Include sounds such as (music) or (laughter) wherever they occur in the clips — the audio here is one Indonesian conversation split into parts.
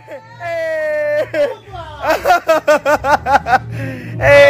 (laughs) ¡Eh! (laughs) ¡Eh!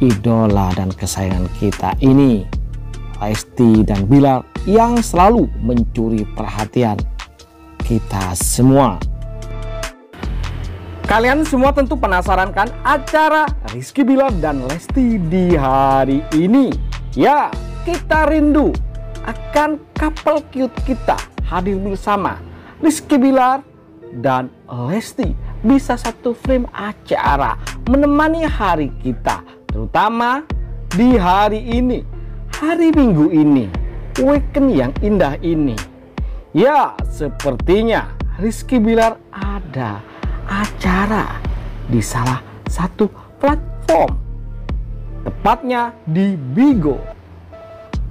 idola dan kesayangan kita ini Lesti dan Bilar yang selalu mencuri perhatian kita semua. Kalian semua tentu penasaran kan acara Rizky Bilar dan Lesti di hari ini? Ya, kita rindu akan couple cute kita hadir bersama Rizky Bilar dan Lesti bisa satu frame acara menemani hari kita terutama di hari ini hari Minggu ini weekend yang indah ini. Ya sepertinya Rizky Bilar ada acara di salah satu platform tepatnya di Bigo.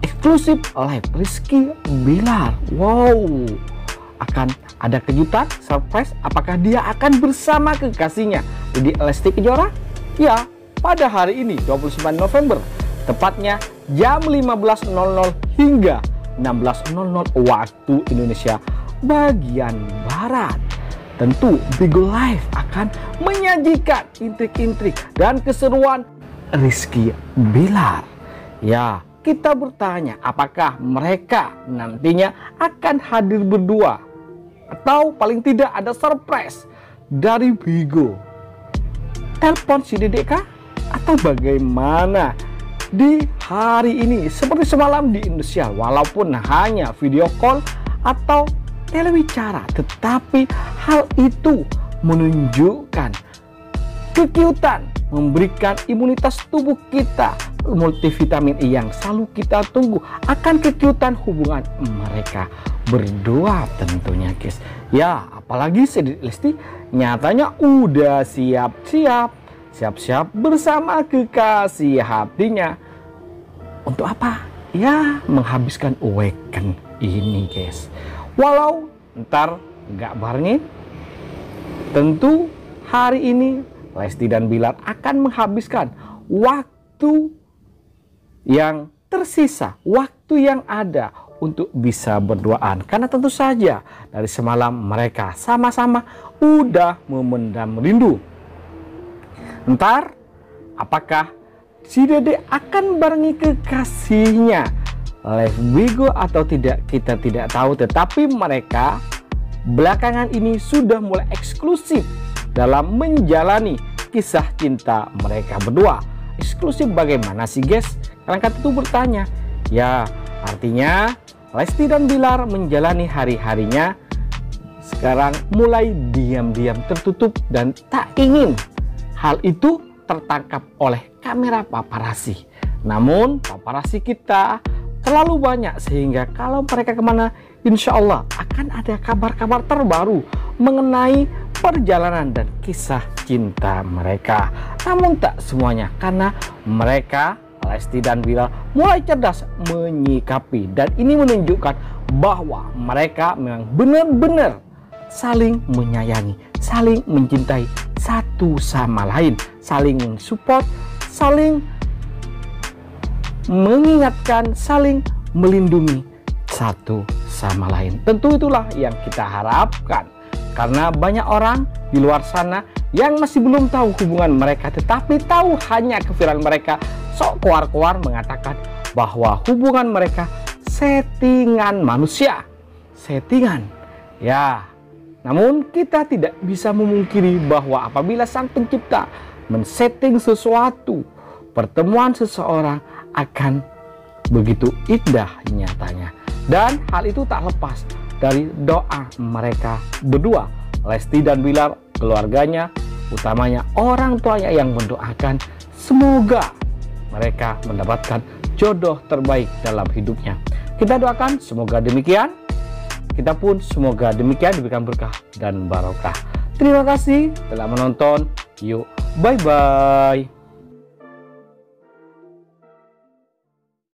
Eksklusif live Rizky Bilar. Wow. Akan ada kejutan surprise apakah dia akan bersama kekasihnya? Jadi Lesti Kejora ya pada hari ini 29 November tepatnya jam 15.00 hingga 16.00 waktu Indonesia bagian Barat tentu Bigo Live akan menyajikan intrik-intrik dan keseruan Rizky Bilar. Ya, kita bertanya apakah mereka nantinya akan hadir berdua atau paling tidak ada surprise dari Bigo. Telepon si Dedek kah? Atau bagaimana di hari ini? Seperti semalam di Indonesia walaupun hanya video call atau telewicara tetapi hal itu menunjukkan kekiutan memberikan imunitas tubuh kita multivitamin E yang selalu kita tunggu akan kekiutan hubungan mereka berdua tentunya guys. Ya apalagi Sedih Lesti? Nyatanya udah siap-siap siap-siap bersama kekasih hatinya untuk apa ya menghabiskan weekend ini guys Walau ntar nggak barengin, tentu hari ini Lesti dan Bilar akan menghabiskan waktu yang tersisa, waktu yang ada untuk bisa berduaan. Karena tentu saja dari semalam mereka sama-sama udah memendam rindu. Ntar apakah si Dede akan barengi kekasihnya? Live Bigo atau tidak kita tidak tahu. Tetapi mereka belakangan ini sudah mulai eksklusif dalam menjalani kisah cinta mereka berdua. Eksklusif bagaimana sih guys? Kalian tentu bertanya. Ya artinya Lesti dan Bilar menjalani hari-harinya. Sekarang mulai diam-diam tertutup dan tak ingin hal itu tertangkap oleh kamera paparazzi namun paparazzi kita terlalu banyak sehingga kalau mereka ke mana insya Allah akan ada kabar-kabar terbaru mengenai perjalanan dan kisah cinta mereka. Namun tak semuanya karena mereka Lesti dan Bilal mulai cerdas menyikapi. Dan ini menunjukkan bahwa mereka memang benar-benar saling menyayangi, saling mencintai satu sama lain, saling mensupport, saling mengingatkan, saling melindungi satu sama lain. Tentu itulah yang kita harapkan. Karena banyak orang di luar sana yang masih belum tahu hubungan mereka tetapi tahu hanya keviral mereka sok keluar-keluar mengatakan bahwa hubungan mereka settingan manusia. Settingan. Ya. Namun kita tidak bisa memungkiri bahwa apabila sang pencipta men-setting sesuatu, pertemuan seseorang akan begitu indah nyatanya. Dan hal itu tak lepas dari doa mereka berdua, Lesti dan Bilar, keluarganya, utamanya orang tuanya yang mendoakan semoga mereka mendapatkan jodoh terbaik dalam hidupnya. Kita doakan semoga demikian. Kita pun semoga demikian diberikan berkah dan barokah. Terima kasih telah menonton. Yuk, bye-bye.